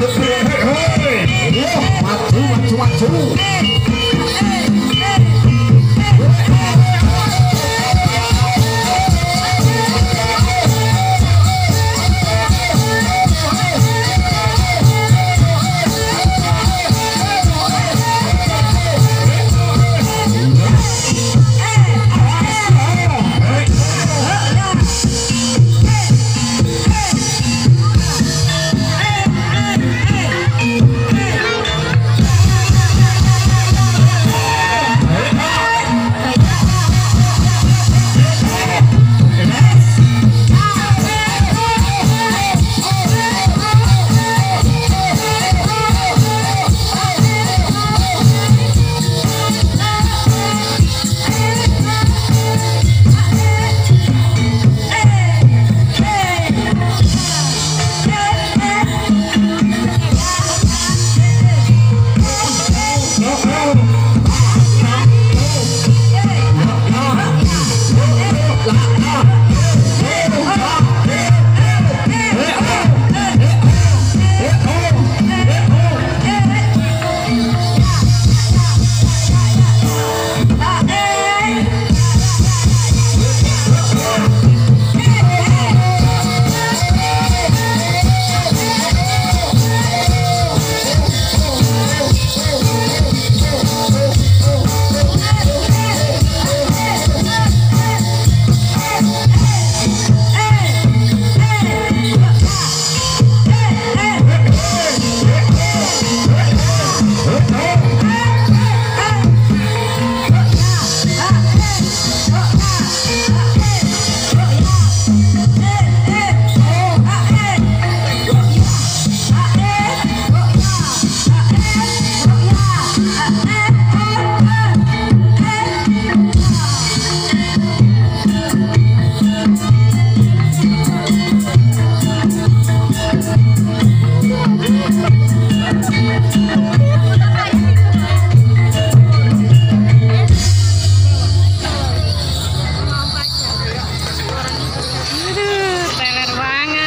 Hey, hey, hey, hey. Yeah.